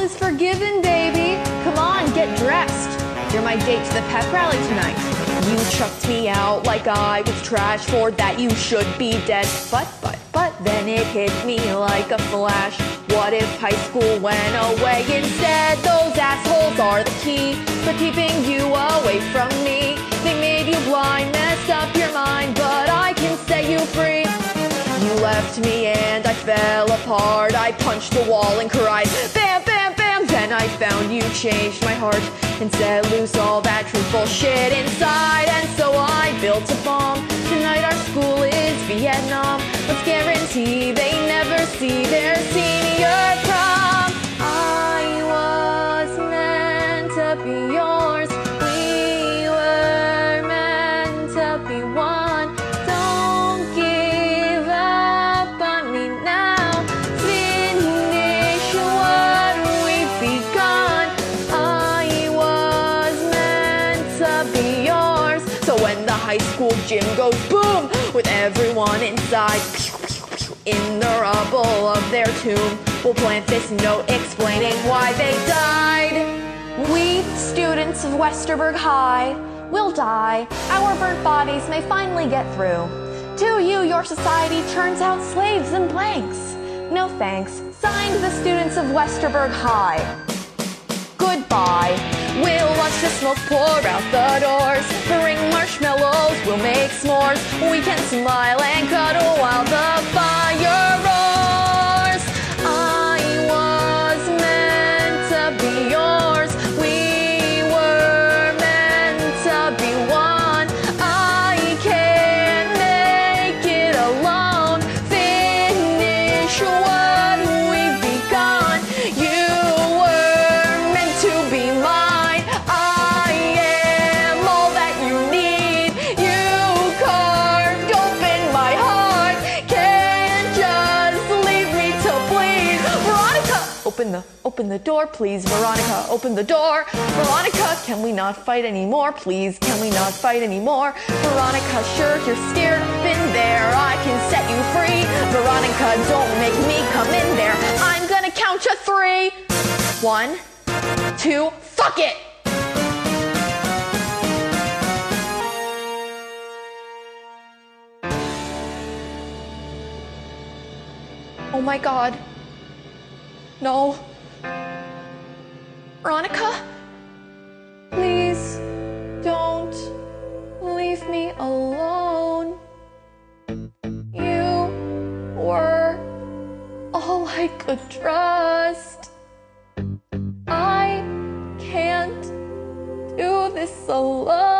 is forgiven, baby. Come on, get dressed. You're my date to the pep rally tonight. You chucked me out like I was trash. For that, you should be dead. But, but, but then it hit me like a flash. What if high school went away instead? Those assholes are the key for keeping you away from me. They made you blind, messed up your mind, but I can set you free. You left me and I fell apart. I punched the wall and cried, bam, bam, Then I found you changed my heart and set loose all that truthful shit inside. And so I built a bomb. Tonight our school is Vietnam. Let's guarantee they never see their high school gym goes boom, with everyone inside, in the rubble of their tomb, we'll plant this note explaining why they died. We, students of Westerberg High, will die. Our burnt bodies may finally get through. To you, your society turns out slaves and blanks. No thanks. Signed the students of Westerberg High. Goodbye. We'll watch the smoke pour out the doors. Marshmallows, we'll make s'mores. We can smile and cuddle while the fire roars. I was meant to be open the open the door, please. Veronica, open the door. Veronica, can we not fight anymore, please? Can we not fight anymore? Veronica, sure you're scared. Been there, I can set you free. Veronica, don't make me come in there. I'm gonna count to three. One, two, fuck it! Oh my god. No. Veronica? Please don't leave me alone. You were all I could trust. I can't do this alone.